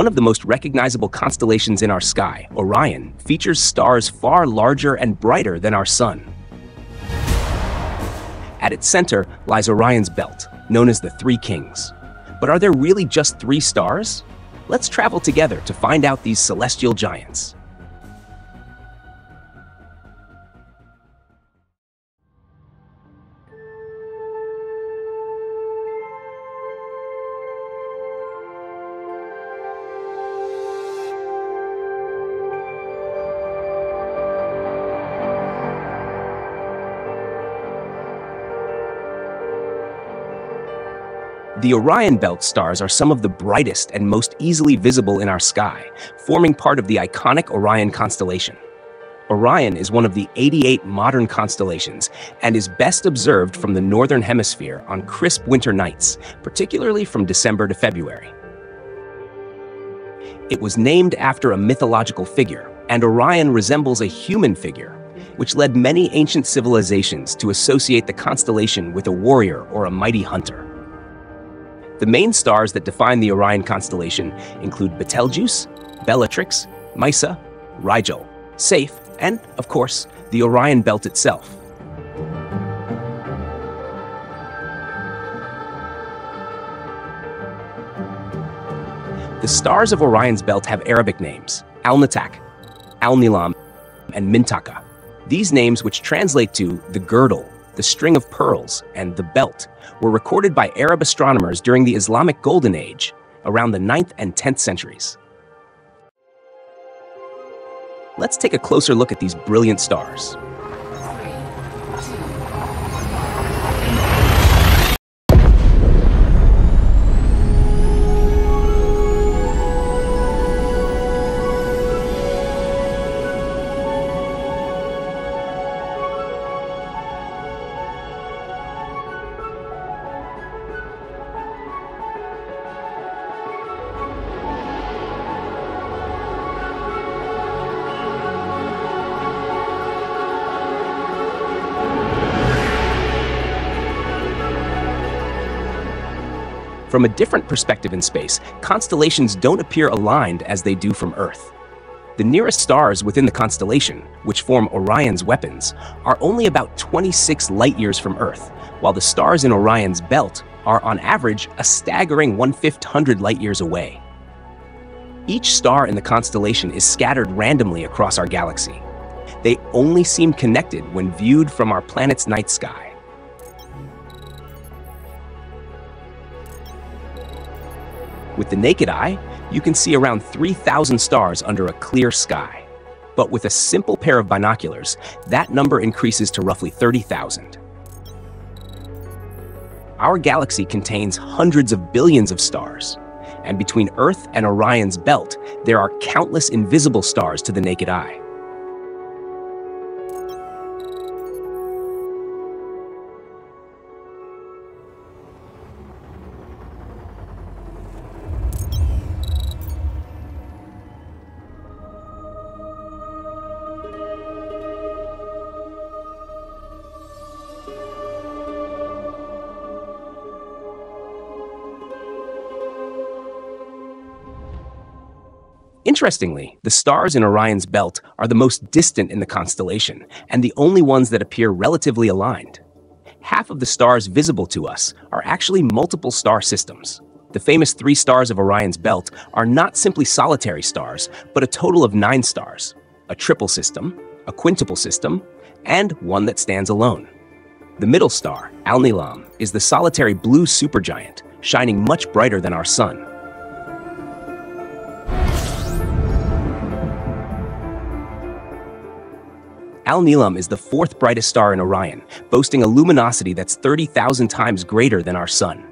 One of the most recognizable constellations in our sky, Orion, features stars far larger and brighter than our Sun. At its center lies Orion's belt, known as the Three Kings. But are there really just three stars? Let's travel together to find out these celestial giants. The Orion Belt stars are some of the brightest and most easily visible in our sky, forming part of the iconic Orion constellation. Orion is one of the 88 modern constellations and is best observed from the northern hemisphere on crisp winter nights, particularly from December to February. It was named after a mythological figure, and Orion resembles a human figure, which led many ancient civilizations to associate the constellation with a warrior or a mighty hunter. The main stars that define the Orion constellation include Betelgeuse, Bellatrix, Meissa, Rigel, Saiph, and, of course, the Orion Belt itself. The stars of Orion's belt have Arabic names, Alnitak, Alnilam, and Mintaka. These names, which translate to the girdle, the string of pearls, and the belt, were recorded by Arab astronomers during the Islamic Golden Age, around the 9th and 10th centuries. Let's take a closer look at these brilliant stars. From a different perspective in space, constellations don't appear aligned as they do from Earth. The nearest stars within the constellation, which form Orion's weapons, are only about 26 light-years from Earth, while the stars in Orion's belt are on average a staggering 1 500 light-years away. Each star in the constellation is scattered randomly across our galaxy. They only seem connected when viewed from our planet's night sky. With the naked eye, you can see around 3,000 stars under a clear sky. But with a simple pair of binoculars, that number increases to roughly 30,000. Our galaxy contains hundreds of billions of stars. And between Earth and Orion's belt, there are countless invisible stars to the naked eye. Interestingly, the stars in Orion's belt are the most distant in the constellation and the only ones that appear relatively aligned. Half of the stars visible to us are actually multiple star systems. The famous three stars of Orion's belt are not simply solitary stars, but a total of nine stars a triple system, a quintuple system, and one that stands alone. The middle star, Alnilam, is the solitary blue supergiant, shining much brighter than our Sun. Alnilam is the fourth brightest star in Orion, boasting a luminosity that's 30,000 times greater than our Sun.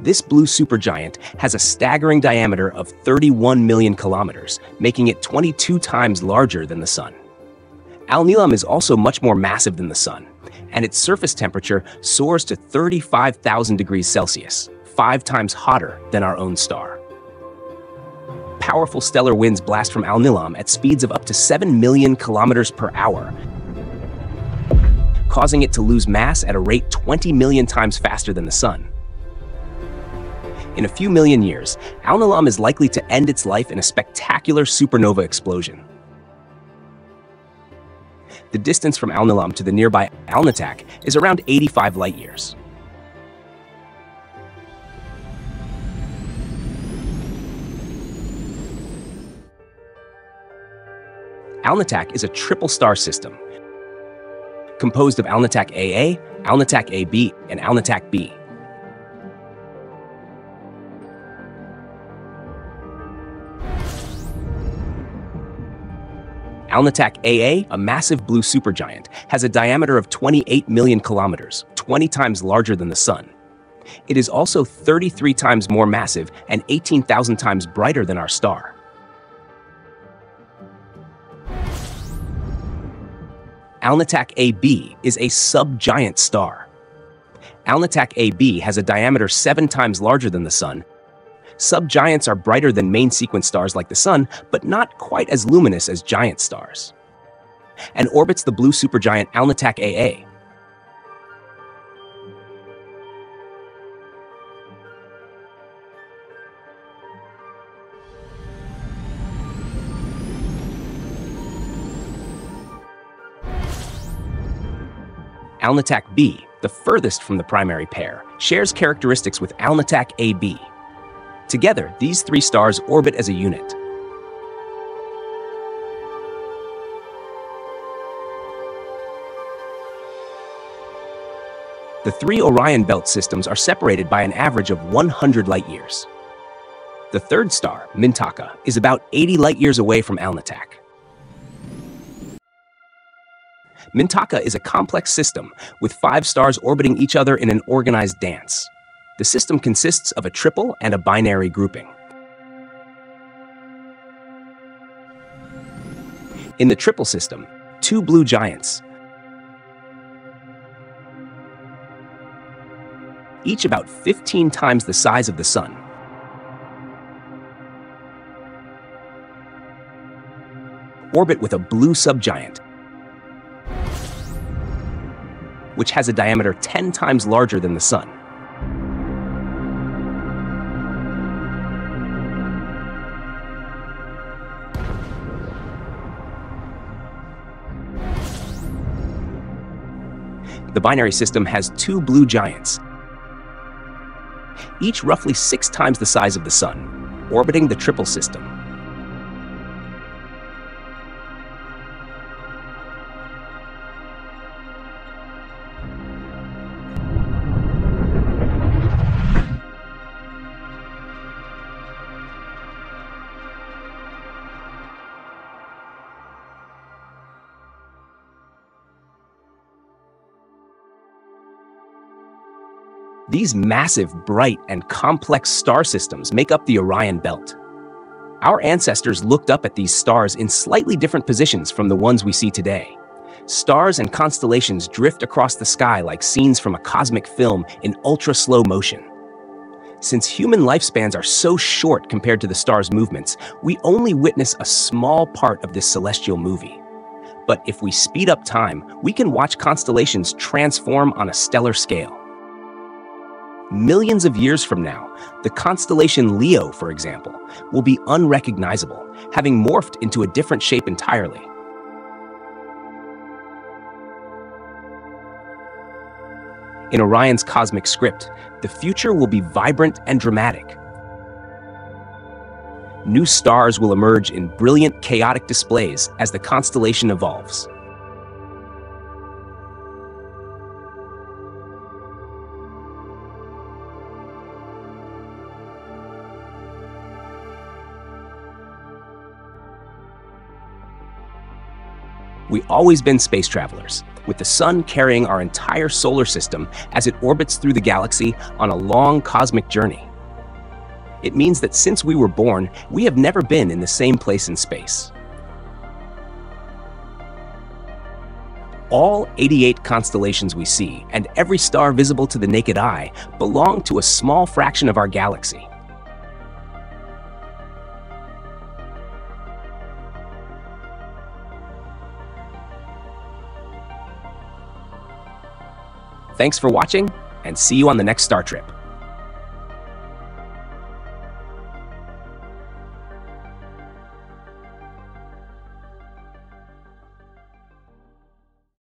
This blue supergiant has a staggering diameter of 31 million kilometers, making it 22 times larger than the Sun. Alnilam is also much more massive than the Sun, and its surface temperature soars to 35,000 degrees Celsius, five times hotter than our own star powerful stellar winds blast from Alnilam at speeds of up to 7 million kilometers per hour, causing it to lose mass at a rate 20 million times faster than the Sun. In a few million years, Alnilam is likely to end its life in a spectacular supernova explosion. The distance from Alnilam to the nearby Alnitak is around 85 light-years. Alnitak is a triple star system composed of Alnitak AA, Alnitak AB, and Alnitak B. Alnitak AA, a massive blue supergiant, has a diameter of 28 million kilometers, 20 times larger than the Sun. It is also 33 times more massive and 18,000 times brighter than our star. Alnitak AB is a subgiant star. Alnitak AB has a diameter seven times larger than the Sun. Subgiants are brighter than main sequence stars like the Sun, but not quite as luminous as giant stars. And orbits the blue supergiant Alnitak AA, Alnitak B, the furthest from the primary pair, shares characteristics with Alnitak AB. Together, these three stars orbit as a unit. The three Orion belt systems are separated by an average of 100 light-years. The third star, Mintaka, is about 80 light-years away from Alnitak. Mintaka is a complex system with five stars orbiting each other in an organized dance. The system consists of a triple and a binary grouping. In the triple system, two blue giants, each about 15 times the size of the Sun, orbit with a blue subgiant which has a diameter 10 times larger than the Sun. The binary system has two blue giants, each roughly six times the size of the Sun, orbiting the triple system. These massive, bright, and complex star systems make up the Orion Belt. Our ancestors looked up at these stars in slightly different positions from the ones we see today. Stars and constellations drift across the sky like scenes from a cosmic film in ultra-slow motion. Since human lifespans are so short compared to the star's movements, we only witness a small part of this celestial movie. But if we speed up time, we can watch constellations transform on a stellar scale. Millions of years from now, the constellation Leo, for example, will be unrecognizable, having morphed into a different shape entirely. In Orion's cosmic script, the future will be vibrant and dramatic. New stars will emerge in brilliant, chaotic displays as the constellation evolves. We always been space travelers, with the sun carrying our entire solar system as it orbits through the galaxy on a long cosmic journey. It means that since we were born, we have never been in the same place in space. All 88 constellations we see, and every star visible to the naked eye, belong to a small fraction of our galaxy. Thanks for watching, and see you on the next Star Trip.